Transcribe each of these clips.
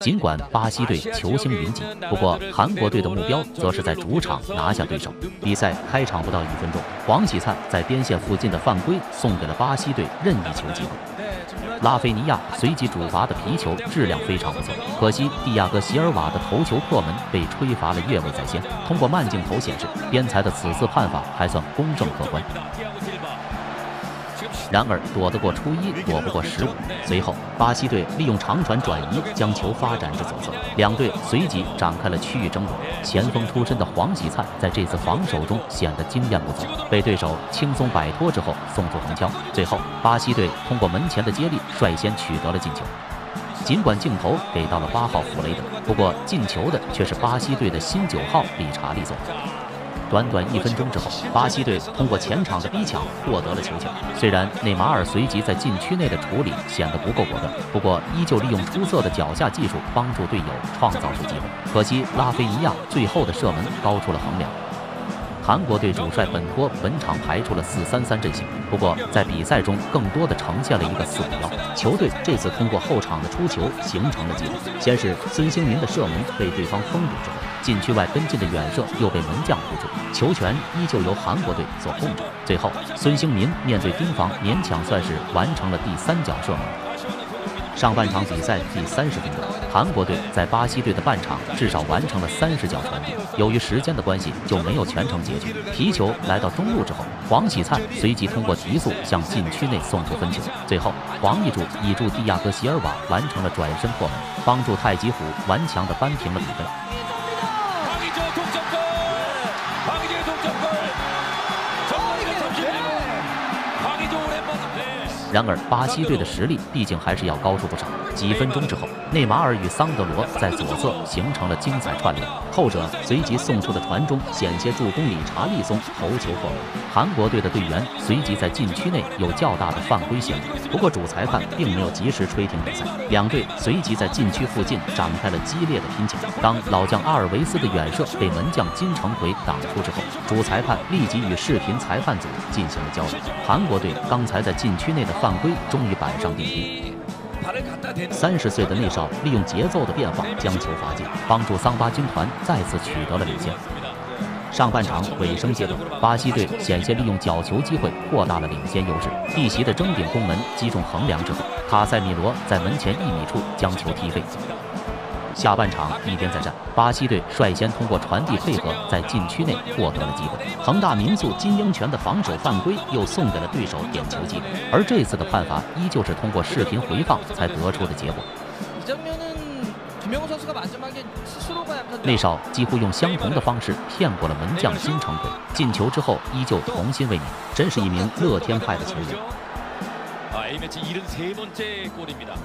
尽管巴西队球星云集，不过韩国队的目标则是在主场拿下对手。比赛开场不到一分钟，黄喜灿在边线附近的犯规送给了巴西队任意球机会。拉菲尼亚随即主罚的皮球质量非常不错，可惜蒂亚戈席尔瓦的头球破门被吹罚了越位在先。通过慢镜头显示，边裁的此次判罚还算公正客观。然而躲得过初一，躲不过十五。随后，巴西队利用长传转移，将球发展至左侧。两队随即展开了区域争夺。前锋出身的黄喜灿在这次防守中显得经验不足，被对手轻松摆脱之后送出横敲。最后，巴西队通过门前的接力率先取得了进球。尽管镜头给到了八号弗雷德，不过进球的却是巴西队的新九号理查利索。短短一分钟之后，巴西队通过前场的逼抢获得了球权。虽然内马尔随即在禁区内的处理显得不够果断，不过依旧利用出色的脚下技术帮助队友创造出机会。可惜拉菲尼亚最后的射门高出了横梁。韩国队主帅本托本场排出了四三三阵型，不过在比赛中更多的呈现了一个四五幺。球队这次通过后场的出球形成了机会，先是孙兴民的射门被对方封堵之后，禁区外跟进的远射又被门将扑住，球权依旧由韩国队所控制。最后，孙兴民面对盯防，勉强算是完成了第三脚射门。上半场比赛第三十分钟，韩国队在巴西队的半场至少完成了三十脚传递。由于时间的关系，就没有全程截取。皮球来到中路之后，黄喜灿随即通过提速向禁区内送出分球。最后，黄义柱倚助蒂亚戈席尔瓦完成了转身破门，帮助太极虎顽强地扳平了比分。然而，巴西队的实力毕竟还是要高出不少。几分钟之后，内马尔与桑德罗在左侧形成了精彩串联，后者随即送出的传中险些助攻理查利松头球破门。韩国队的队员随即在禁区内有较大的犯规嫌疑，不过主裁判并没有及时吹停比赛。两队随即在禁区附近展开了激烈的拼抢。当老将阿尔维斯的远射被门将金城奎挡出之后，主裁判立即与视频裁判组进行了交流。韩国队刚才在禁区内的。犯规终于板上钉钉。三十岁的内少利用节奏的变化将球罚进，帮助桑巴军团再次取得了领先。上半场尾声阶段，巴西队险些利用角球机会扩大了领先优势。蒂席的争顶攻门击中横梁之后，卡塞米罗在门前一米处将球踢飞。下半场一边再战，巴西队率先通过传递配合，在禁区内获得了机会。恒大民宿金英权的防守犯规又送给了对手点球机会，而这次的判罚依旧是通过视频回放才得出的结果。内少几乎用相同的方式骗过了门将金城奎，进球之后依旧童心未泯，真是一名乐天派的球员。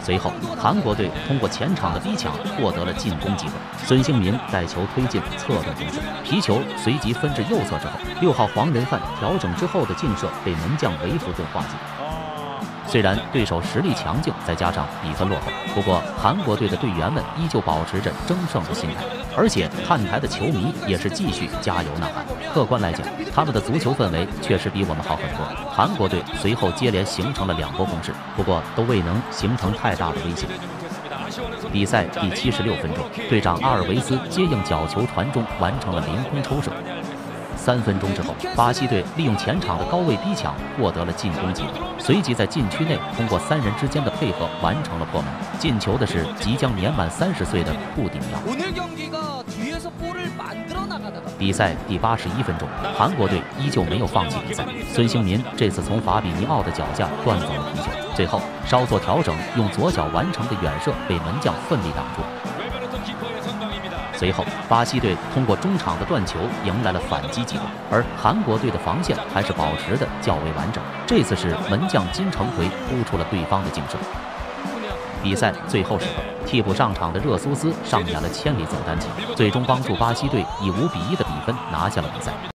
随后，韩国队通过前场的逼抢获得了进攻机会。孙兴民带球推进侧段中射，皮球随即分至右侧之后，六号黄仁范调整之后的劲射被门将维弗顿化解。虽然对手实力强劲，再加上比分落后，不过韩国队的队员们依旧保持着争胜的心态，而且看台的球迷也是继续加油呐喊。客观来讲，他们的足球氛围确实比我们好很多。韩国队随后接连形成了两波攻势，不过都未能形成太大的威胁。比赛第七十六分钟，队长阿尔维斯接应角球传中，完成了凌空抽射。三分钟之后，巴西队利用前场的高位逼抢，获得了进攻机会，随即在禁区内通过三人之间的配合完成了破门。进球的是即将年满三十岁的布顶尧。比赛第八十一分钟，韩国队依旧没有放弃比赛。孙兴民这次从法比尼奥的脚下断走了皮球，最后稍作调整，用左脚完成的远射被门将奋力挡住。随后，巴西队通过中场的断球迎来了反击机会，而韩国队的防线还是保持的较为完整。这次是门将金城奎扑出了对方的劲射。比赛最后时刻，替补上场的热苏斯上演了千里走单骑，最终帮助巴西队以五比一的比分拿下了比赛。